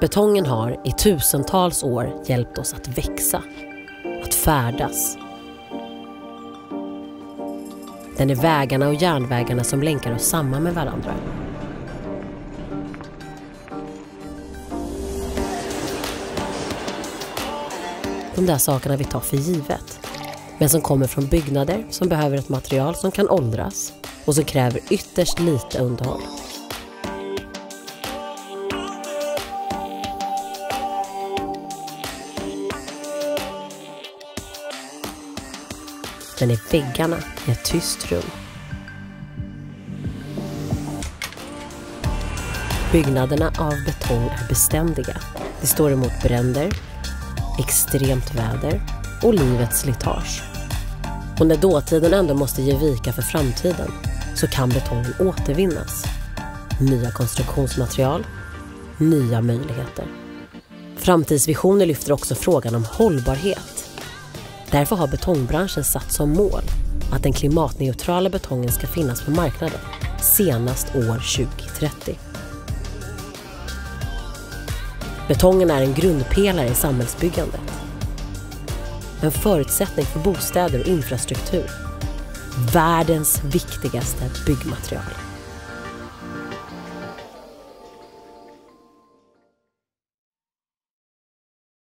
Betongen har i tusentals år hjälpt oss att växa, att färdas. Den är vägarna och järnvägarna som länkar oss samman med varandra. De där sakerna vi tar för givet, men som kommer från byggnader som behöver ett material som kan åldras och som kräver ytterst lite underhåll. Den är väggarna i ett tyst rum. Byggnaderna av betong är beständiga. De står emot bränder, extremt väder och livets slitage. Och när dåtiden ändå måste ge vika för framtiden så kan betongen återvinnas. Nya konstruktionsmaterial, nya möjligheter. Framtidsvisioner lyfter också frågan om hållbarhet. Därför har betongbranschen satt som mål att den klimatneutrala betongen ska finnas på marknaden senast år 2030. Betongen är en grundpelare i samhällsbyggandet. En förutsättning för bostäder och infrastruktur. Världens viktigaste byggmaterial.